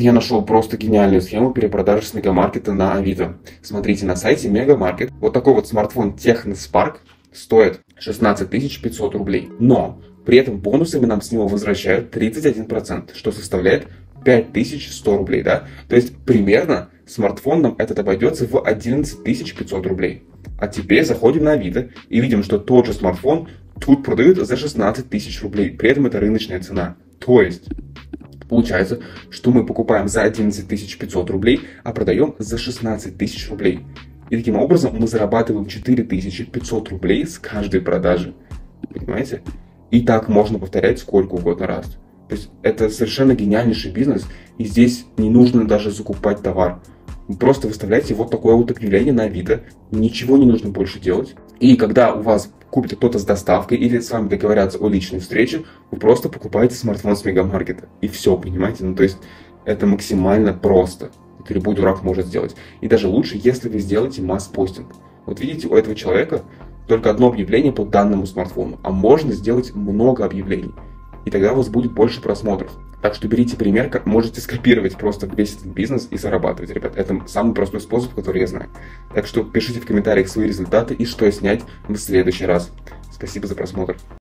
я нашел просто гениальную схему перепродажи с Мегамаркета на Авито. Смотрите, на сайте Мегамаркет вот такой вот смартфон Technospark стоит 16 500 рублей. Но при этом бонусами нам с него возвращают 31%, что составляет 5100 рублей, да? То есть примерно смартфон нам этот обойдется в 11 500 рублей. А теперь заходим на Авито и видим, что тот же смартфон тут продают за 16 тысяч рублей. При этом это рыночная цена. То есть Получается, что мы покупаем за 11 500 рублей, а продаем за 16 тысяч рублей. И таким образом мы зарабатываем 4500 рублей с каждой продажи. Понимаете? И так можно повторять сколько угодно раз. То есть это совершенно гениальнейший бизнес, и здесь не нужно даже закупать товар. Вы просто выставляете вот такое вот объявление на Авито, ничего не нужно больше делать. И когда у вас купит кто-то с доставкой или с вами договорятся о личной встрече, вы просто покупаете смартфон с мегамаркета. И все, понимаете? Ну, то есть это максимально просто. Это любой дурак может сделать. И даже лучше, если вы сделаете масс-постинг. Вот видите, у этого человека только одно объявление по данному смартфону, а можно сделать много объявлений. И тогда у вас будет больше просмотров. Так что берите пример, как можете скопировать просто весь этот бизнес и зарабатывать, ребят. Это самый простой способ, который я знаю. Так что пишите в комментариях свои результаты и что снять в следующий раз. Спасибо за просмотр.